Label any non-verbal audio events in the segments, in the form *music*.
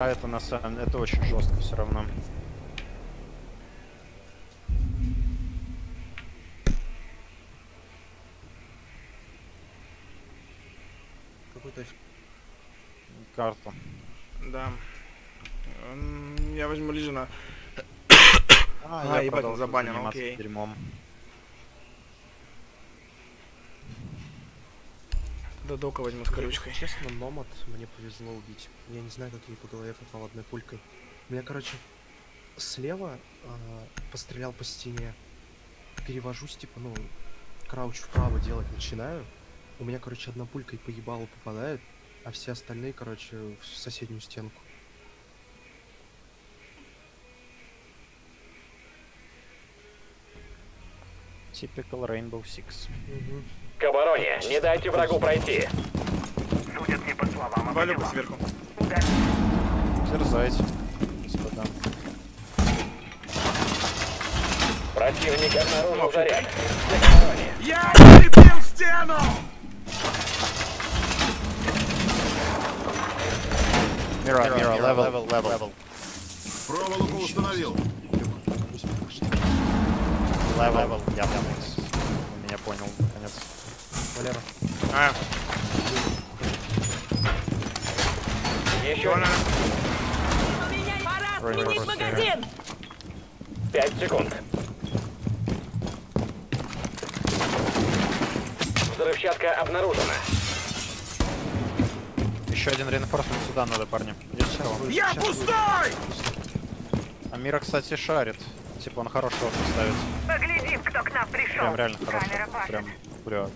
А это на самом деле, это очень жестко все равно. Какой то Карту. Да. Я возьму Лижина. А, *coughs* А, ебать, он продолжу забанен, окей. дерьмом. Додока возьму с колючкой. Честно, Номад мне повезло убить. Я не знаю, как ей по голове попал одной пулькой. У меня, короче, слева а, пострелял по стене. Перевожусь, типа, ну, крауч вправо делать начинаю. У меня, короче, одна пулька и по ебалу попадает, а все остальные, короче, в соседнюю стенку. Typical Rainbow Six. К обороне. Не дайте врагу пройти. Судят не по словам, а Валю по сверху. Дерзайте, господа. Противник обнаружил заряд. Я укрепил стену! Мира, мира, level, level, level. Проволоку установил. Level. Я прям меня понял, наконец. Валера, А, Еще Валя. Пора сменить магазин! 5 секунд. Взрывчатка обнаружена. Еще один реинфорсмент сюда надо, парни. Сейчас будет, Я будет. пустой! А Мира, кстати, шарит. Типа он хорошего ставит. Поглядим, кто к нам пришел. Прям реально пашет. Прям, бля.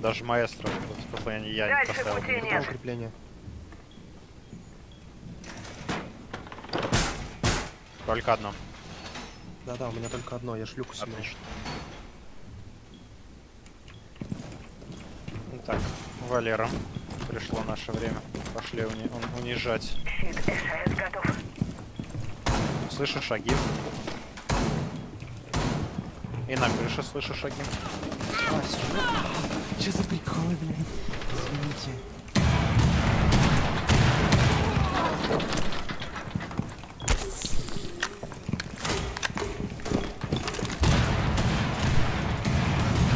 Даже маэстро, я, не- я не поставил. пути Там нет. укрепление. Только одно. Да-да, у меня только одно, я шлюху снимаю. Отлично. Итак, Валера. Пришло наше время. Пошли уни- ун- унижать. Щит СС готов. Слышу шаги. И на крыше слышу шаги. Че за приколы, блин? Извините.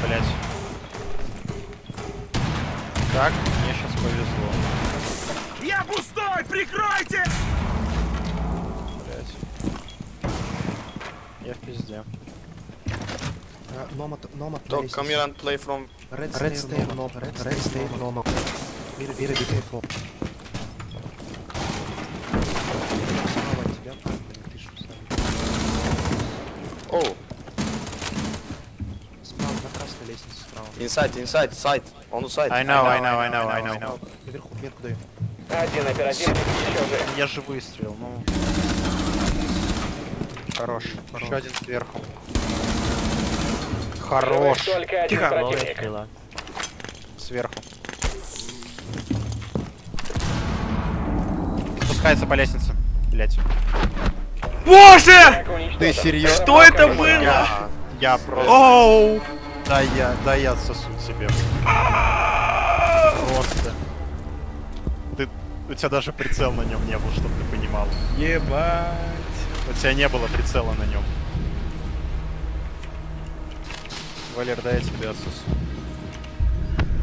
Блять. Так, мне сейчас повезло. Я пустой! Прикройте! Блять. Я в пизде. Номад, Номад на Dog, come here and play from... Red, Red Stair Nomad, Red, Red Stair Nomad. Мира, Мира, be careful. О, Справа, на красной лестнице справа. inside, inside, side. On the side. I know, I know, I know, I know. Наверху, метку даю. Один оперативник еще жив. Я же выстрел, ну. Хорош. Еще один сверху. Хорош. Тихо. противник. Сверху. Спускается по лестнице. Блять. Боже! Ты серьезно? Что это было? Я, я просто. Оу! Да я, да я сосу тебе. Просто. Ты, у тебя даже прицел на нем не был, чтобы ты понимал. Ебать. У тебя не было прицела на нем. Валер, дай я тебе отсосу.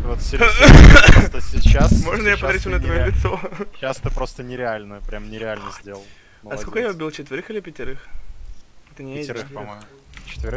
Вот серьезно, *laughs* просто сейчас. Можно я ты на твое лицо? Сейчас ты просто нереально, прям нереально сделал. А сколько я Молодец. убил? Четверых или пятерых? Это не Пятерых, по-моему. Четверых?